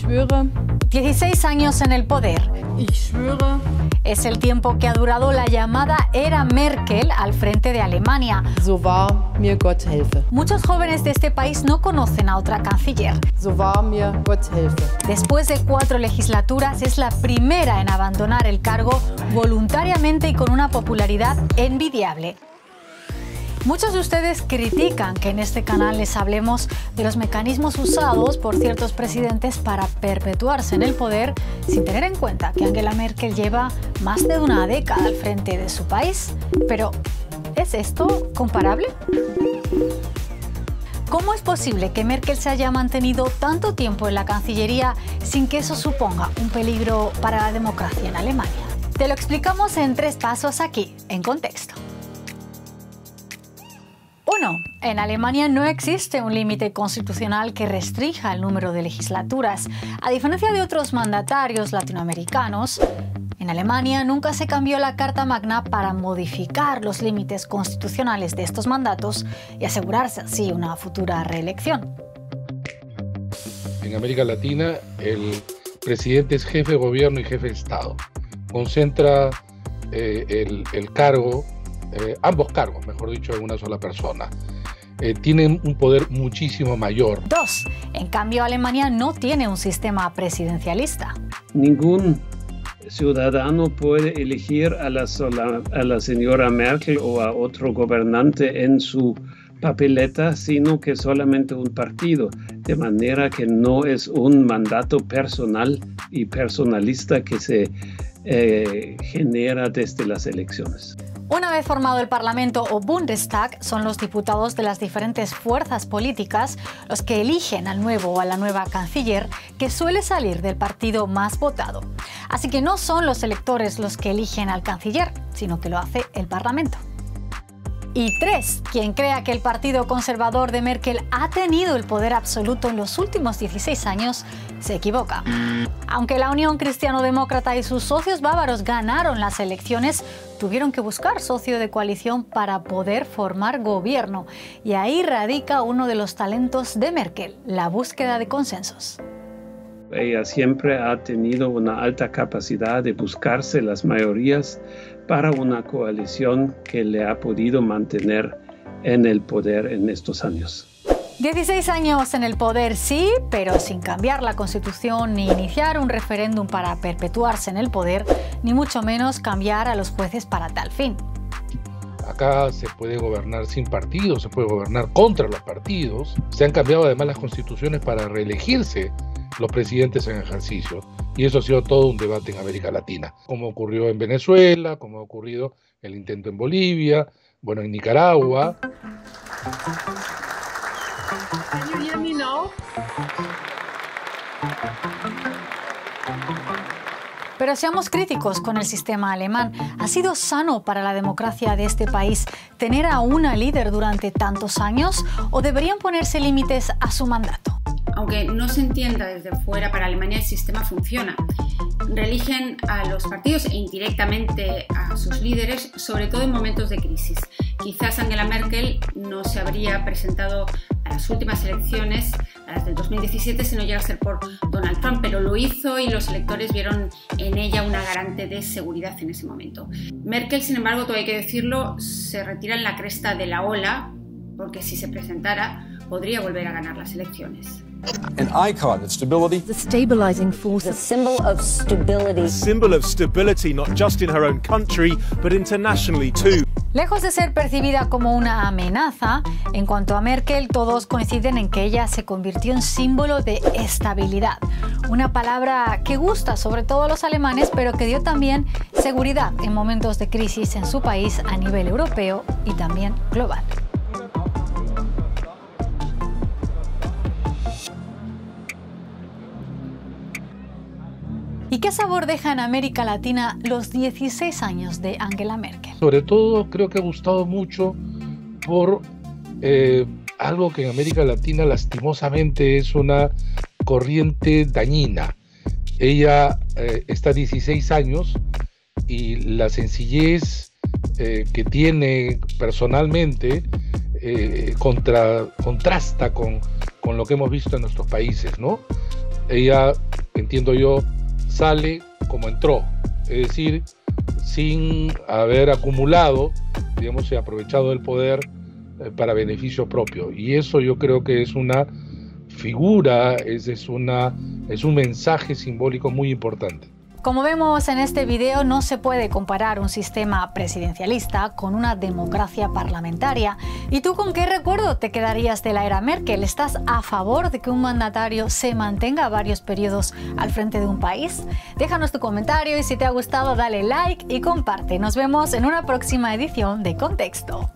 Schwöre. 16 años en el poder. Ich schwöre. Es el tiempo que ha durado la llamada era Merkel al frente de Alemania. So wahr mir Gott helfe. Muchos jóvenes de este país no conocen a otra canciller. So wahr mir Gott helfe. Después de cuatro legislaturas, es la primera en abandonar el cargo voluntariamente y con una popularidad envidiable. Muchos de ustedes critican que en este canal les hablemos de los mecanismos usados por ciertos presidentes para perpetuarse en el poder sin tener en cuenta que Angela Merkel lleva más de una década al frente de su país. Pero, ¿es esto comparable? ¿Cómo es posible que Merkel se haya mantenido tanto tiempo en la Cancillería sin que eso suponga un peligro para la democracia en Alemania? Te lo explicamos en tres pasos aquí, en contexto. 1. En Alemania no existe un límite constitucional que restrinja el número de legislaturas. A diferencia de otros mandatarios latinoamericanos, en Alemania nunca se cambió la Carta Magna para modificar los límites constitucionales de estos mandatos y asegurarse así una futura reelección. En América Latina, el presidente es jefe de gobierno y jefe de Estado. Concentra eh, el, el cargo eh, ambos cargos, mejor dicho, en una sola persona. Eh, tienen un poder muchísimo mayor. Dos, en cambio Alemania no tiene un sistema presidencialista. Ningún ciudadano puede elegir a la, sola, a la señora Merkel o a otro gobernante en su papeleta, sino que solamente un partido, de manera que no es un mandato personal y personalista que se eh, genera desde las elecciones. Una vez formado el Parlamento o Bundestag, son los diputados de las diferentes fuerzas políticas los que eligen al nuevo o a la nueva canciller, que suele salir del partido más votado. Así que no son los electores los que eligen al canciller, sino que lo hace el Parlamento. Y tres, quien crea que el Partido Conservador de Merkel ha tenido el poder absoluto en los últimos 16 años, se equivoca. Aunque la Unión Cristiano-Demócrata y sus socios bávaros ganaron las elecciones, tuvieron que buscar socio de coalición para poder formar gobierno. Y ahí radica uno de los talentos de Merkel, la búsqueda de consensos. Ella siempre ha tenido una alta capacidad de buscarse las mayorías para una coalición que le ha podido mantener en el poder en estos años. 16 años en el poder, sí, pero sin cambiar la constitución ni iniciar un referéndum para perpetuarse en el poder, ni mucho menos cambiar a los jueces para tal fin. Acá se puede gobernar sin partidos, se puede gobernar contra los partidos. Se han cambiado además las constituciones para reelegirse los presidentes en ejercicio. Y eso ha sido todo un debate en América Latina, como ocurrió en Venezuela, como ha ocurrido el intento en Bolivia, bueno, en Nicaragua. Pero seamos críticos con el sistema alemán. ¿Ha sido sano para la democracia de este país tener a una líder durante tantos años o deberían ponerse límites a su mandato? Aunque no se entienda desde fuera, para Alemania el sistema funciona. Reeligen a los partidos e indirectamente a sus líderes, sobre todo en momentos de crisis. Quizás Angela Merkel no se habría presentado a las últimas elecciones, a las del 2017, si no llega a ser por Donald Trump, pero lo hizo y los electores vieron en ella una garante de seguridad en ese momento. Merkel, sin embargo, todo hay que decirlo, se retira en la cresta de la ola, porque si se presentara, podría volver a ganar las elecciones. An icon of stability. The stabilizing force. The symbol of stability. A symbol of stability not just in her own country, but internationally too. Lejos de ser percibida como una amenaza, en cuanto a Merkel, todos coinciden en que ella se convirtió en símbolo de estabilidad. Una palabra que gusta sobre todo a los alemanes, pero que dio también seguridad en momentos de crisis en su país a nivel europeo y también global. ¿Y qué sabor deja en América Latina los 16 años de Angela Merkel? Sobre todo creo que ha gustado mucho por eh, algo que en América Latina lastimosamente es una corriente dañina. Ella eh, está 16 años y la sencillez eh, que tiene personalmente contra, contrasta con, con lo que hemos visto en nuestros países, ¿no? Ella entiendo yo, sale como entró, es decir, sin haber acumulado, digamos, y aprovechado el poder eh, para beneficio propio. Y eso yo creo que es una figura, es, es, una, es un mensaje simbólico muy importante. Como vemos en este video, no se puede comparar un sistema presidencialista con una democracia parlamentaria. ¿Y tú con qué recuerdo te quedarías de la era Merkel? ¿Estás a favor de que un mandatario se mantenga varios periodos al frente de un país? Déjanos tu comentario y si te ha gustado dale like y comparte. Nos vemos en una próxima edición de Contexto.